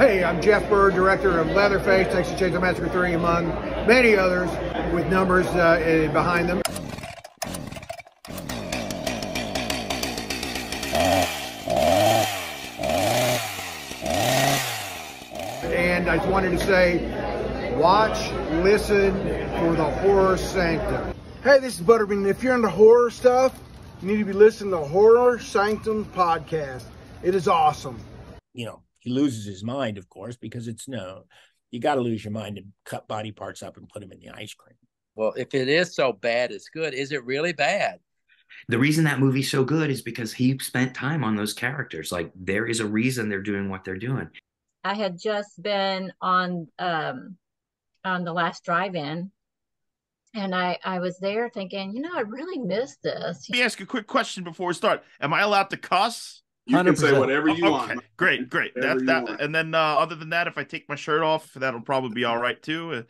Hey, I'm Jeff Burr, director of Leatherface, Texas Chainsaw Massacre 3, among many others, with numbers uh, behind them. And I just wanted to say, watch, listen for the horror sanctum. Hey, this is Butterbean. If you're into horror stuff, you need to be listening to Horror Sanctum podcast. It is awesome. You know, he loses his mind, of course, because it's known. You got to lose your mind and cut body parts up and put them in the ice cream. Well, if it is so bad, it's good. Is it really bad? The reason that movie's so good is because he spent time on those characters. Like there is a reason they're doing what they're doing. I had just been on um on the last drive-in and I, I was there thinking, you know, I really missed this. Let me ask a quick question before we start. Am I allowed to cuss? You 100%. can say whatever you okay. want. Great, great. That and then uh, other than that, if I take my shirt off, that'll probably be all right too.